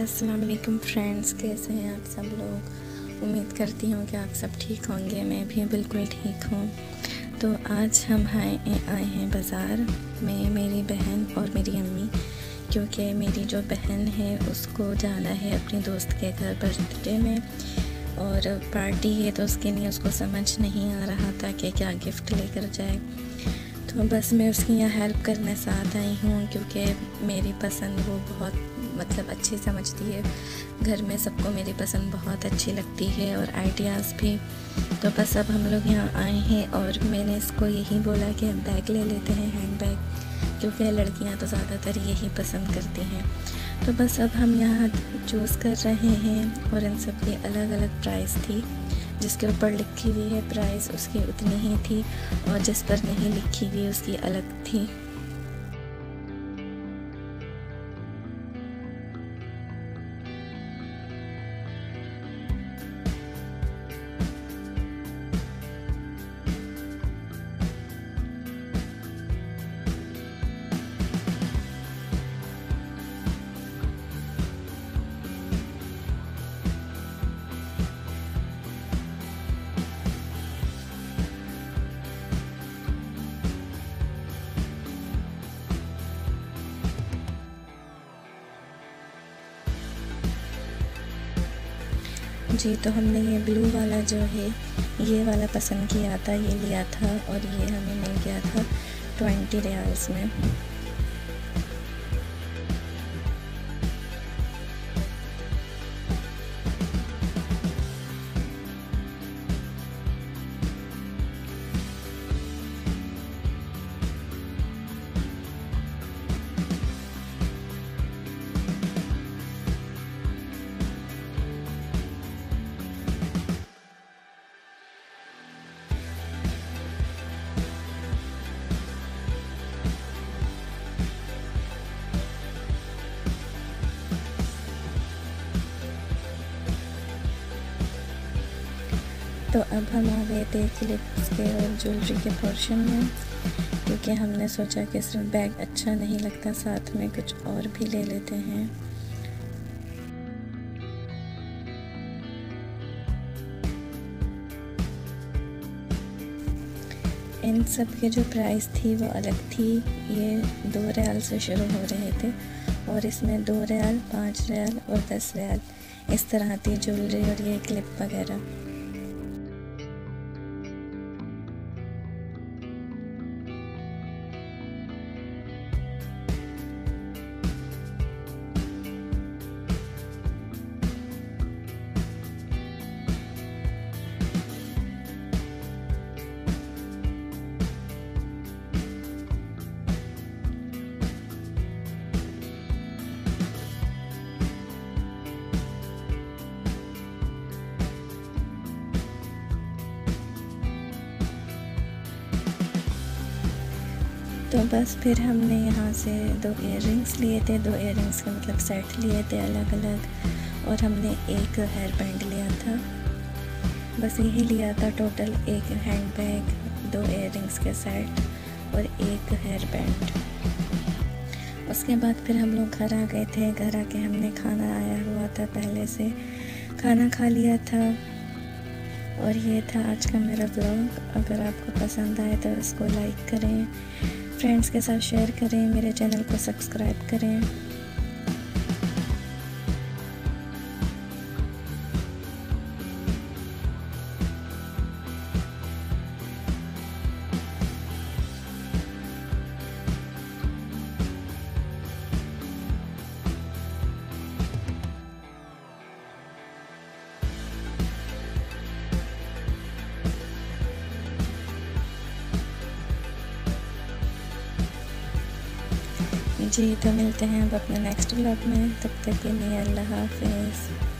अस्सलाम वालेकुम फ्रेंड्स कैसे हैं आप सब लोग? उम्मीद करती हूँ कि आप सब ठीक होंगे, मैं भी बिल्कुल ठीक हूँ। तो आज हम आए आए हैं बाज़ार में मेरी बहन और मेरी अम्मी, क्योंकि मेरी जो बहन है, उसको जाना है अपनी दोस्त के घर बर्थडे में। और पार्टी है तो उसके लिए उसको समझ नहीं आ रहा था कि क्या गिफ्ट लेकर जाए। तो बस मैं उसकी यहाँ हेल्प करने साथ आई हूँ, क्योंकि मेरी पसंद वो बहुत मतलब अच्छी समझती है। घर में सबको मेरी पसंद बहुत अच्छी लगती है और आइडियाज़ भी। तो बस अब हम लोग यहाँ आए हैं और मैंने इसको यही बोला कि हम बैग ले लेते हैं हैंड बैग क्योंकि लड़कियाँ तो ज़्यादातर यही पसंद करती हैं। तो बस अब हम यहाँ चूज़ कर रहे हैं और इन सब की अलग अलग प्राइस थी, जिसके ऊपर लिखी हुई है। प्राइस उसकी उतनी ही थी और जिस पर नहीं लिखी हुई उसकी अलग थी। जी तो हमने ये ब्लू वाला जो है, ये वाला पसंद किया था, ये लिया था और ये हमें मिल गया था ट्वेंटी रियाल्स में। तो अब हम आ गए थे क्लिप्स के और ज्वेलरी के पोर्शन में, क्योंकि हमने सोचा कि सिर्फ़ बैग अच्छा नहीं लगता, साथ में कुछ और भी ले लेते हैं। इन सब के जो प्राइस थी वो अलग थी। ये दो रियाल से शुरू हो रहे थे और इसमें दो रियाल पाँच रियाल और दस रियाल इस तरह थी ज्वेलरी और ये क्लिप वगैरह। तो बस फिर हमने यहाँ से दो इयर लिए थे। दो इयर के मतलब सेट लिए थे अलग अलग और हमने एक हेयर बैंड लिया था। बस यही लिया था टोटल एक हैंड बैग दो इयर के सेट और एक हेयर बैंड उसके बाद फिर हम लोग घर आ गए थे। घर आके हमने खाना आया हुआ था पहले से। खाना खा लिया था और ये था आज का मेरा ब्लॉग अगर आपको पसंद आए तो इसको लाइक करें। फ्रेंड्स के साथ शेयर करें मेरे चैनल को सब्सक्राइब करें। जी तो मिलते हैं अब अपने नेक्स्ट ब्लॉग में। तब तक के लिए अल्लाह हाफिज़।